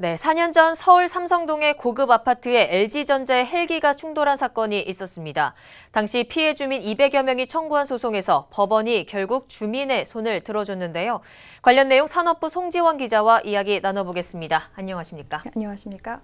네, 4년 전 서울 삼성동의 고급 아파트에 LG전자의 헬기가 충돌한 사건이 있었습니다. 당시 피해 주민 200여 명이 청구한 소송에서 법원이 결국 주민의 손을 들어줬는데요. 관련 내용 산업부 송지원 기자와 이야기 나눠보겠습니다. 안녕하십니까? 안녕하십니까?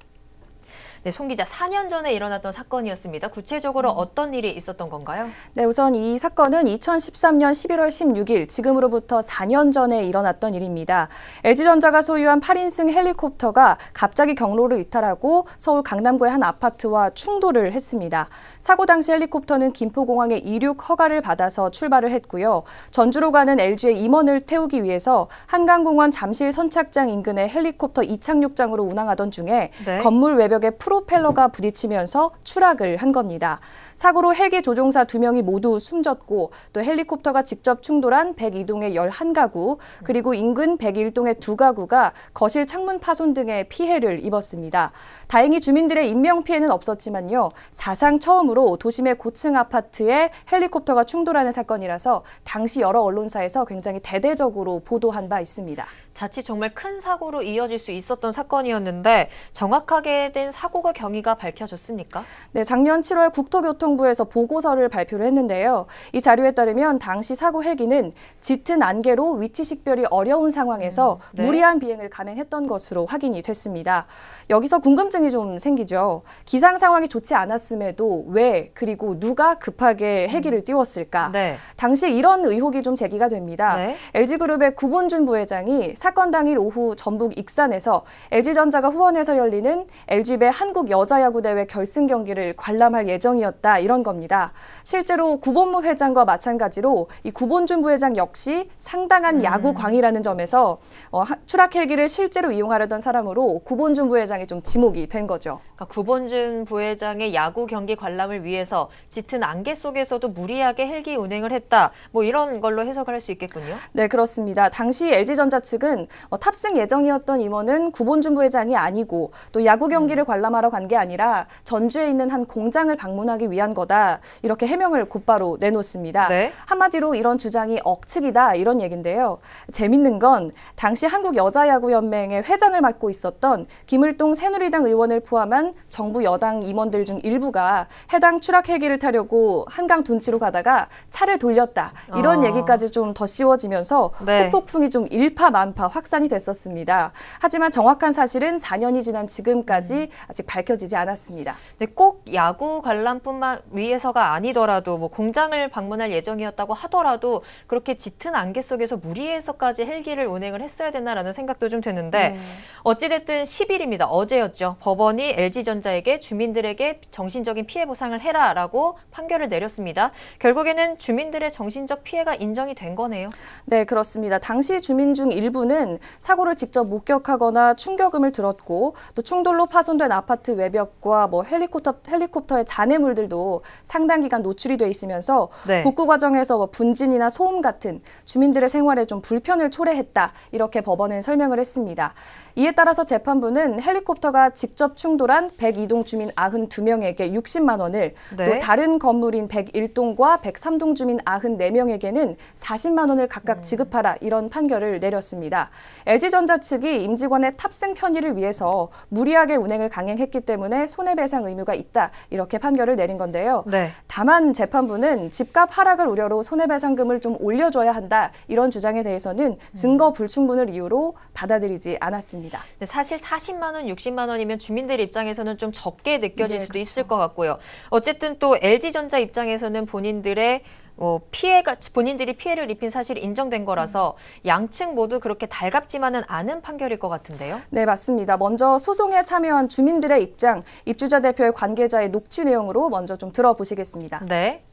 네, 송 기자, 4년 전에 일어났던 사건이었습니다. 구체적으로 음. 어떤 일이 있었던 건가요? 네, 우선 이 사건은 2013년 11월 16일, 지금으로부터 4년 전에 일어났던 일입니다. LG전자가 소유한 8인승 헬리콥터가 갑자기 경로를 이탈하고 서울 강남구의 한 아파트와 충돌을 했습니다. 사고 당시 헬리콥터는 김포공항에 이륙 허가를 받아서 출발을 했고요. 전주로 가는 LG의 임원을 태우기 위해서 한강공원 잠실 선착장 인근의 헬리콥터 이착륙장으로 운항하던 중에 네. 건물 외벽에 프로 프로펠러가 부딪히면서 추락을 한 겁니다. 사고로 헬기 조종사 두명이 모두 숨졌고 또 헬리콥터가 직접 충돌한 102동의 11가구 그리고 인근 101동의 2가구가 거실 창문 파손 등의 피해를 입었습니다. 다행히 주민들의 인명피해는 없었지만요. 사상 처음으로 도심의 고층 아파트에 헬리콥터가 충돌하는 사건이라서 당시 여러 언론사에서 굉장히 대대적으로 보도한 바 있습니다. 자칫 정말 큰 사고로 이어질 수 있었던 사건이었는데 정확하게 된 사고 가 경위가 밝혀졌습니까? 네, 작년 7월 국토교통부에서 보고서를 발표를 했는데요. 이 자료에 따르면 당시 사고 헬기는 짙은 안개로 위치 식별이 어려운 상황에서 음, 네. 무리한 비행을 감행했던 것으로 확인이 됐습니다. 여기서 궁금증이 좀 생기죠. 기상 상황이 좋지 않았음에도 왜 그리고 누가 급하게 헬기를 음. 띄웠을까? 네. 당시 이런 의혹이 좀 제기가 됩니다. 네. LG그룹의 구본준 부회장이 사건 당일 오후 전북 익산에서 LG전자가 후원해서 열리는 LG배 한국 여자야구대회 결승 경기를 관람할 예정이었다 이런 겁니다. 실제로 구본무 회장과 마찬가지로 이 구본준 부회장 역시 상당한 음. 야구광이라는 점에서 어, 추락 헬기를 실제로 이용하려던 사람으로 구본준 부회장이 좀 지목이 된 거죠. 그러니까 구본준 부회장의 야구 경기 관람을 위해서 짙은 안개 속에서도 무리하게 헬기 운행을 했다. 뭐 이런 걸로 해석을 할 수 있겠군요. 네, 그렇습니다. 당시 LG전자 측은 어, 탑승 예정이었던 임원은 구본준 부회장이 아니고 또 야구 경기를 음. 관람하러 간 게 아니라 전주에 있는 한 공장을 방문하기 위한 거다 이렇게 해명을 곧바로 내놓습니다. 네? 한마디로 이런 주장이 억측이다 이런 얘긴데요. 재밌는 건 당시 한국 여자야구연맹의 회장을 맡고 있었던 김을동 새누리당 의원을 포함한 정부 여당 임원들 중 일부가 해당 추락 헬기를 타려고 한강 둔치로 가다가 차를 돌렸다 이런 아. 얘기까지 좀 더 씌워지면서 네. 폭풍이 좀 일파만파 확산이 됐었습니다. 하지만 정확한 사실은 4년이 지난 지금까지 음. 아직 밝혀지지 않았습니다. 네, 꼭 야구 관람뿐만 위해서가 아니더라도 뭐 공장을 방문할 예정이었다고 하더라도 그렇게 짙은 안개 속에서 무리해서까지 헬기를 운행을 했어야 되나라는 생각도 좀 드는데 네. 어찌됐든 10일입니다. 어제였죠. 법원이 LG전자에게 주민들에게 정신적인 피해 보상을 해라라고 판결을 내렸습니다. 결국에는 주민들의 정신적 피해가 인정이 된 거네요. 네, 그렇습니다. 당시 주민 중 일부는 사고를 직접 목격하거나 충격음을 들었고 또 충돌로 파손된 아파트 외벽과 뭐 헬리콥터 헬리콥터의 잔해물들도 상당 기간 노출이 돼 있으면서 네. 복구 과정에서 뭐 분진이나 소음 같은 주민들의 생활에 좀 불편을 초래했다 이렇게 법원은 설명을 했습니다. 이에 따라서 재판부는 헬리콥터가 직접 충돌한 102동 주민 92명에게 60만 원을 네. 또 다른 건물인 101동과 103동 주민 94명에게는 40만 원을 각각 음. 지급하라 이런 판결을 내렸습니다. LG전자 측이 임직원의 탑승 편의를 위해서 무리하게 운행을 강행했 기 때문에 손해배상 의무가 있다 이렇게 판결을 내린 건데요. 네. 다만 재판부는 집값 하락을 우려로 손해배상금을 좀 올려줘야 한다 이런 주장에 대해서는 증거 불충분을 이유로 받아들이지 않았습니다. 네, 사실 40만 원, 60만 원이면 주민들 입장에서는 좀 적게 느껴질 네, 수도 그렇죠. 있을 것 같고요. 어쨌든 또 LG전자 입장에서는 본인들의 뭐 피해가 본인들이 피해를 입힌 사실이 인정된 거라서 양측 모두 그렇게 달갑지만은 않은 판결일 것 같은데요. 네, 맞습니다. 먼저 소송에 참여한 주민들의 입장, 입주자 대표의 관계자의 녹취 내용으로 먼저 좀 들어보시겠습니다. 네.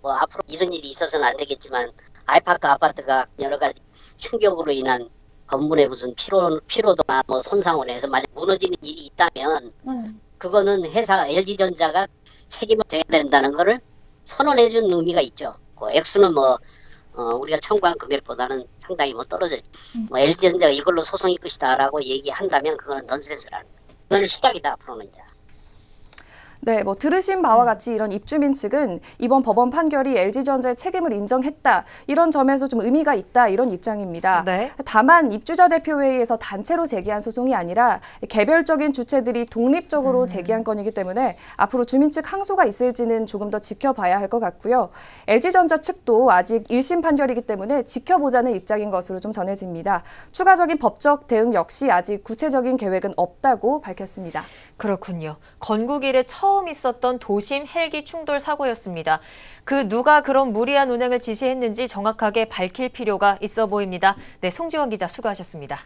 뭐 앞으로 이런 일이 있어서는 안 되겠지만 아이파크 아파트가 여러 가지 충격으로 인한 건물에 무슨 피로 피로도나 뭐 손상을 해서 만약 무너지는 일이 있다면 음. 그거는 회사 LG전자가 책임을 져야 된다는 것을 선언해 준 의미가 있죠. 그 액수는 뭐 어, 우리가 청구한 금액보다는 상당히 뭐 떨어져 음. 뭐 LG전자가 이걸로 소송이 끝이다라고 얘기한다면 그거는 넌센스라는. 그건 시작이다 앞으로는 이제. 네, 뭐 들으신 바와 같이 이런 입주민 측은 이번 법원 판결이 LG전자의 책임을 인정했다 이런 점에서 좀 의미가 있다 이런 입장입니다. 네. 다만 입주자 대표회의에서 단체로 제기한 소송이 아니라 개별적인 주체들이 독립적으로 제기한 건이기 때문에 앞으로 주민 측 항소가 있을지는 조금 더 지켜봐야 할 것 같고요. LG전자 측도 아직 1심 판결이기 때문에 지켜보자는 입장인 것으로 좀 전해집니다. 추가적인 법적 대응 역시 아직 구체적인 계획은 없다고 밝혔습니다. 그렇군요. 건국 이래 처음 있었던 도심 헬기 충돌 사고였습니다. 그 누가 그런 무리한 운행을 지시했는지 정확하게 밝힐 필요가 있어 보입니다. 네, 송지원 기자 수고하셨습니다.